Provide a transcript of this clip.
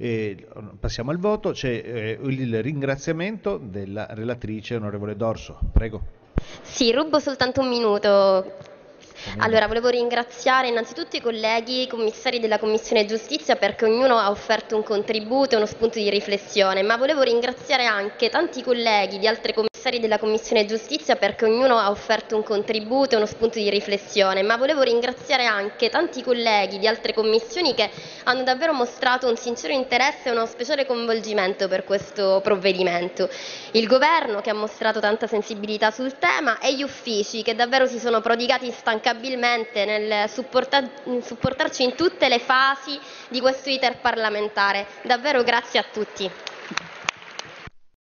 Eh, passiamo al voto, c'è eh, il ringraziamento della relatrice onorevole Dorso. Prego. Sì, rubo soltanto un minuto. Allora, volevo ringraziare innanzitutto i colleghi, i commissari della Commissione Giustizia perché ognuno ha offerto un contributo e uno spunto di riflessione, ma volevo ringraziare anche tanti colleghi di altre commissari della Commissione Giustizia perché ognuno ha offerto un contributo e uno spunto di riflessione, ma volevo ringraziare anche tanti colleghi di altre commissioni che hanno davvero mostrato un sincero interesse e uno speciale coinvolgimento per questo provvedimento. Il governo che ha mostrato tanta sensibilità sul tema e gli uffici che davvero si sono prodigati instancabilmente nel supportar, supportarci in tutte le fasi di questo iter parlamentare. Davvero grazie a tutti.